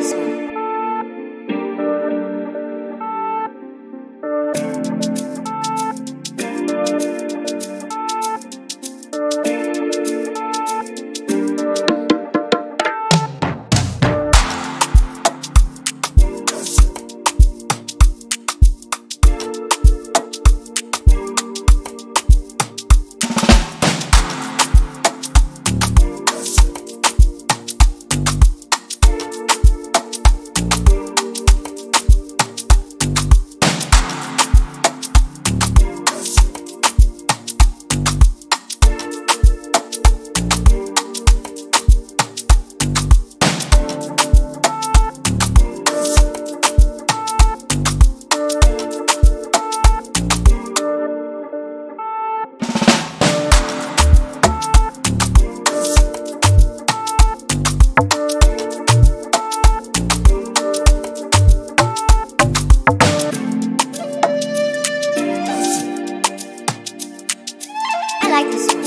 this one. like this.